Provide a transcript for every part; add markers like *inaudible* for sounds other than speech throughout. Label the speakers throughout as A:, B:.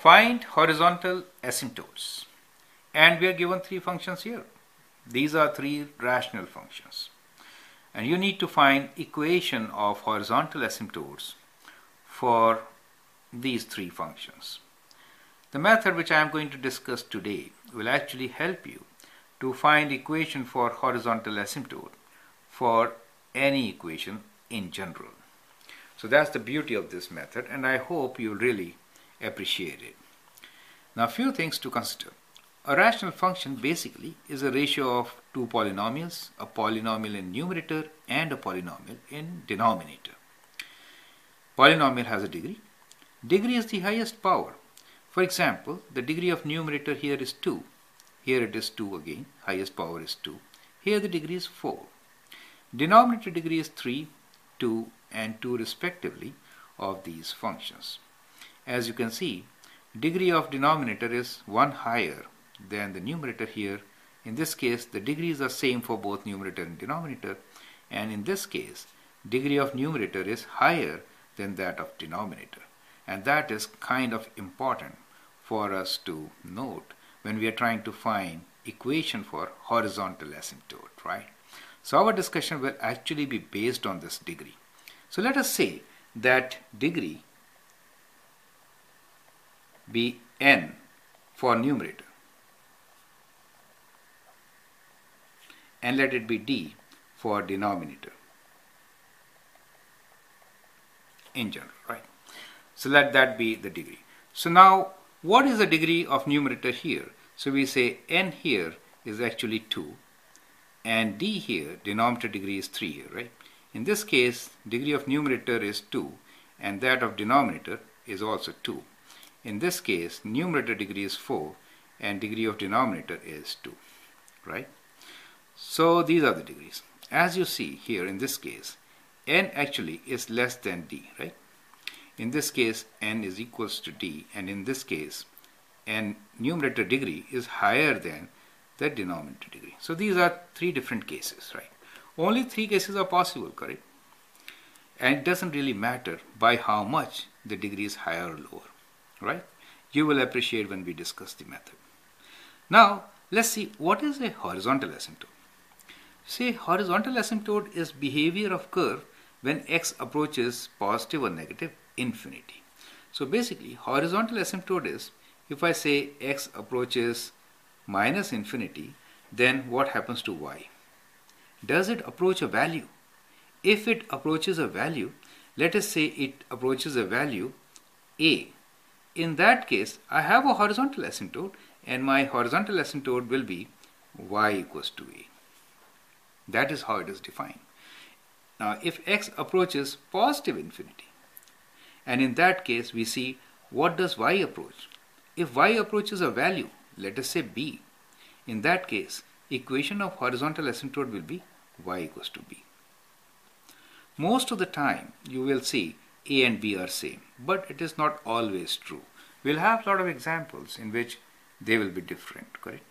A: Find horizontal asymptotes. And we are given three functions here. These are three rational functions. And you need to find equation of horizontal asymptotes for these three functions. The method which I am going to discuss today will actually help you to find equation for horizontal asymptote for any equation in general. So that's the beauty of this method and I hope you really appreciate it. Now a few things to consider. A rational function basically is a ratio of two polynomials, a polynomial in numerator and a polynomial in denominator. Polynomial has a degree. Degree is the highest power. For example, the degree of numerator here is 2. Here it is 2 again, highest power is 2. Here the degree is 4. Denominator degree is 3, 2 and 2 respectively of these functions. As you can see, degree of denominator is 1 higher than the numerator here. In this case, the degrees are same for both numerator and denominator. And in this case, degree of numerator is higher than that of denominator. And that is kind of important for us to note when we are trying to find equation for horizontal asymptote, right? So our discussion will actually be based on this degree. So let us say that degree be n for numerator and let it be d for denominator in general, right? So let that be the degree. So now what is the degree of numerator here? So we say n here is actually 2 and d here, denominator degree is 3 here, right? In this case, degree of numerator is 2 and that of denominator is also 2. In this case, numerator degree is 4 and degree of denominator is 2, right? So these are the degrees. As you see here in this case, n actually is less than d, right? In this case, n is equals to d and in this case, n numerator degree is higher than the denominator degree. So these are three different cases, right? Only three cases are possible, correct? And it doesn't really matter by how much the degree is higher or lower, right? You will appreciate when we discuss the method. Now, let's see what is a horizontal asymptote. Say horizontal asymptote is behavior of curve when x approaches positive or negative infinity. So basically, horizontal asymptote is if I say x approaches minus infinity, then what happens to y? Does it approach a value? If it approaches a value, let us say it approaches a value a. In that case, I have a horizontal asymptote and my horizontal asymptote will be y equals to a. That is how it is defined. Now, if x approaches positive infinity, and in that case we see what does y approach? If y approaches a value, let us say b, in that case equation of horizontal asymptote will be y equals to b. Most of the time you will see a and b are same, but it is not always true. We'll have a lot of examples in which they will be different, correct?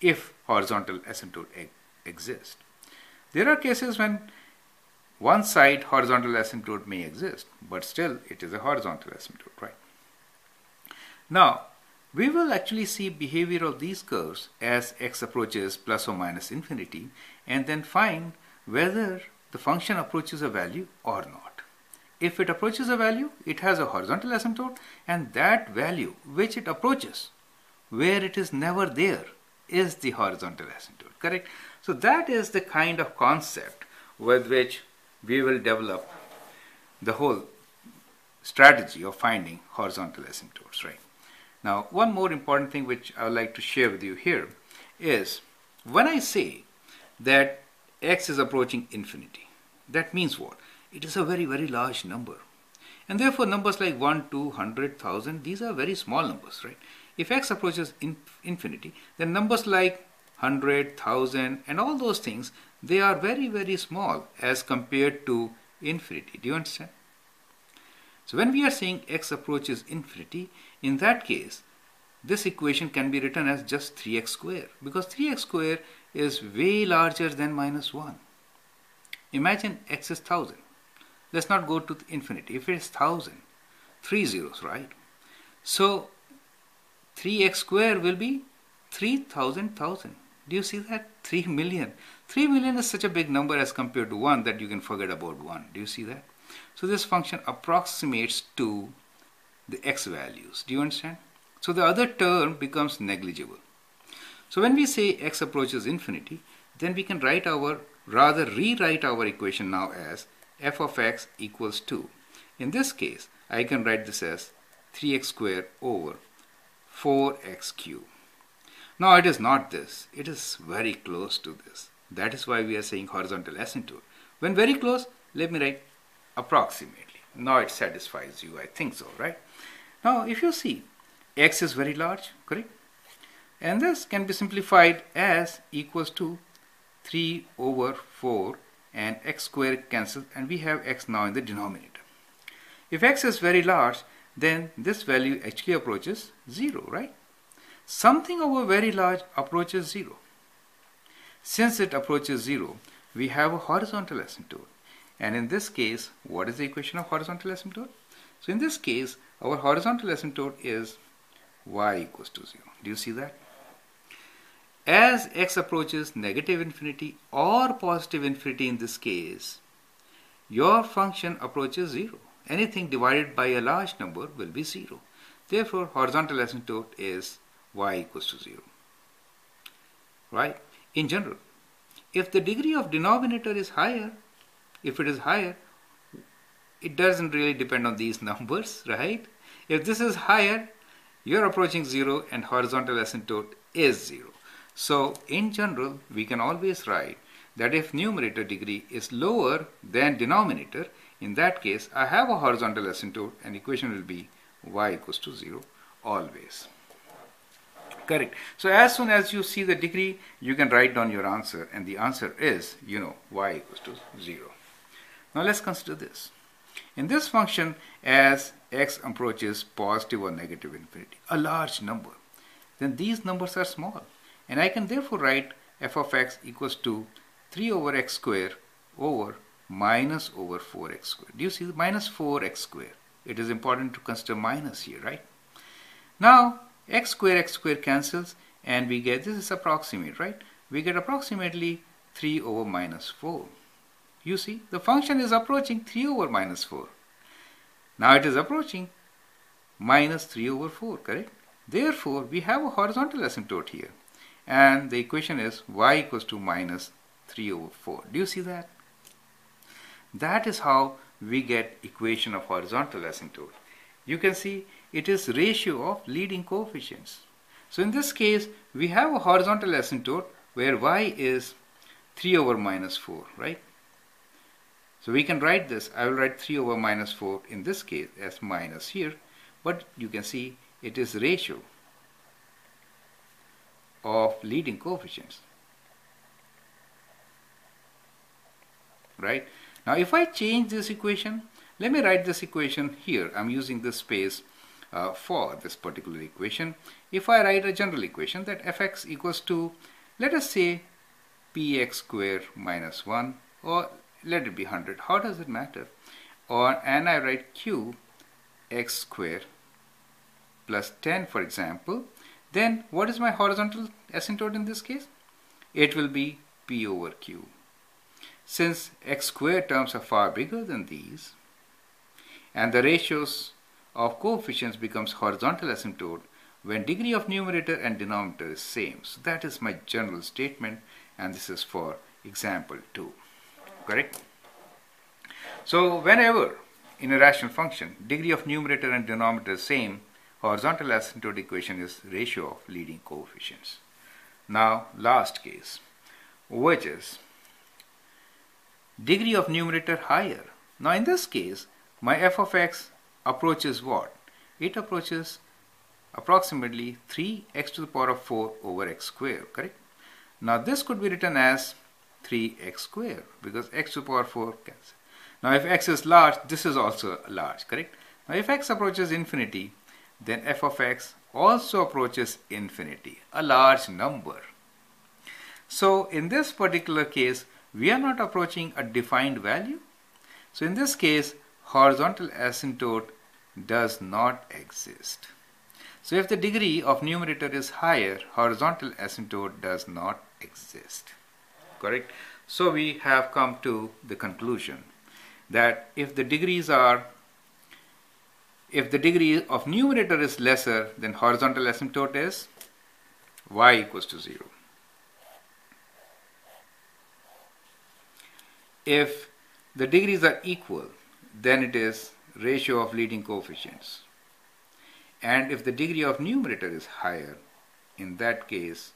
A: If horizontal asymptote exists. There are cases when one side horizontal asymptote may exist, but still it is a horizontal asymptote, right? Now, we will actually see behavior of these curves as x approaches plus or minus infinity and then find whether the function approaches a value or not. If it approaches a value, it has a horizontal asymptote and that value which it approaches, where it is never there, is the horizontal asymptote, correct? So that is the kind of concept with which we will develop the whole strategy of finding horizontal asymptotes, right? Now, one more important thing which I would like to share with you here is when I say that x is approaching infinity, that means what? It is a very, very large number. And therefore, numbers like 1, 2, 100, 1000, these are very small numbers, right? If x approaches in infinity, then numbers like 100, 1000, and all those things, they are very, very small as compared to infinity. Do you understand? So when we are saying x approaches infinity, in that case, this equation can be written as just 3x square because 3x square is way larger than minus 1. Imagine x is 1000. Let's not go to infinity. If it is 1000, three zeros, right? So 3x square will be 3000 thousand. Do you see that? 3 million. 3 million is such a big number as compared to 1 that you can forget about 1. Do you see that? So this function approximates to the x values. Do you understand? So the other term becomes negligible. So when we say x approaches infinity, then we can write our, rather rewrite our equation now as f of x equals 2. In this case, I can write this as 3x squared over 4x cubed. Now it is not this, it is very close to this. That is why we are saying horizontal asymptote. When very close, let me write approximately. Now it satisfies you, I think so, right? Now if you see, x is very large, correct? And this can be simplified as equals to 3 over 4 and x squared cancels and we have x now in the denominator. If x is very large, then this value actually approaches 0, right? Something over very large approaches 0. Since it approaches 0, we have a horizontal asymptote. And in this case, what is the equation of horizontal asymptote? So in this case, our horizontal asymptote is y equals to 0. Do you see that? As x approaches negative infinity or positive infinity in this case, your function approaches 0. Anything divided by a large number will be 0. Therefore, horizontal asymptote is y equals to 0. Right? In general, if the degree of denominator is higher, if it is higher, it doesn't really depend on these *laughs* numbers, right? If this is higher, you're approaching 0 and horizontal asymptote is 0. So, in general, we can always write that if numerator degree is lower than denominator, in that case, I have a horizontal asymptote and equation will be y equals to 0 always. Correct. So as soon as you see the degree, you can write down your answer and the answer is, you know, y equals to 0. Now let's consider this. In this function, as x approaches positive or negative infinity, a large number, then these numbers are small. And I can therefore write f of x equals to 3 over x square over minus over 4x squared. Do you see the minus 4x squared? It is important to consider minus here, right? Now, x square x square cancels and we get, this is approximate, right? We get approximately 3 over minus 4. You see, the function is approaching 3 over minus 4. Now it is approaching minus 3 over 4, correct? Therefore, we have a horizontal asymptote here. And the equation is y equals to minus 3 over 4. Do you see that? That is how we get equation of horizontal asymptote. You can see it is ratio of leading coefficients. So in this case, we have a horizontal asymptote where y is 3 over minus 4, right? So we can write this, I will write 3 over minus 4 in this case as minus here, but you can see it is ratio of leading coefficients. Right? Now if I change this equation, let me write this equation here. I'm using this space uh, for this particular equation. If I write a general equation that fx equals to, let us say, px square minus 1 or let it be 100. How does it matter? Or and I write q x square plus 10 for example. Then what is my horizontal asymptote in this case? It will be p over q. Since x square terms are far bigger than these and the ratios of coefficients becomes horizontal asymptote when degree of numerator and denominator is same. So that is my general statement and this is for example 2. Correct? So whenever in a rational function degree of numerator and denominator is same, horizontal asymptote equation is ratio of leading coefficients. Now last case which is degree of numerator higher. Now in this case my f of x approaches what? It approaches approximately 3x to the power of 4 over x square correct? Now this could be written as 3x square because x to the power 4 cancels. Now if x is large, this is also large, correct? Now if x approaches infinity, then f of x also approaches infinity, a large number. So in this particular case, we are not approaching a defined value. So in this case, horizontal asymptote does not exist. So if the degree of numerator is higher, horizontal asymptote does not exist. Correct? So we have come to the conclusion that if the degrees are if the degree of numerator is lesser then horizontal asymptote is y equals to 0. If the degrees are equal then it is ratio of leading coefficients. And if the degree of numerator is higher in that case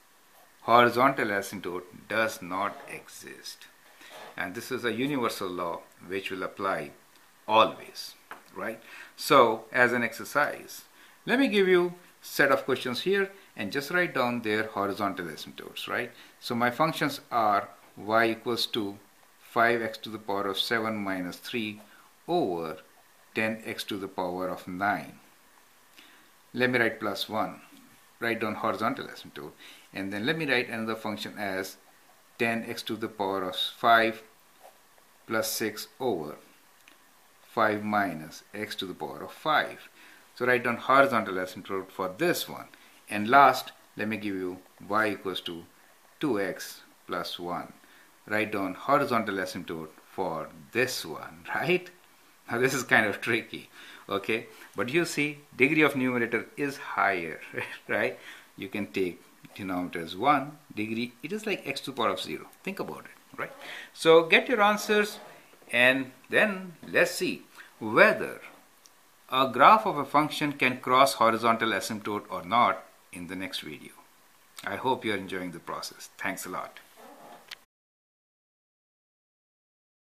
A: horizontal asymptote does not exist. And this is a universal law which will apply always right? So as an exercise let me give you set of questions here and just write down their horizontal asymptotes right? So my functions are y equals to 5x to the power of 7 minus 3 over 10x to the power of 9 let me write plus 1 write down horizontal asymptote and then let me write another function as 10x to the power of 5 plus 6 over 5 minus x to the power of 5. So write down horizontal asymptote for this one. And last, let me give you y equals to 2x plus 1. Write down horizontal asymptote for this one, *laughs* right? Now this is kind of tricky, okay? But you see, degree of numerator is higher, *laughs* right? You can take denominator as 1, degree, it is like x to the power of 0. Think about it, right? So get your answers and then let's see whether a graph of a function can cross horizontal asymptote or not in the next video. I hope you're enjoying the process. Thanks a lot.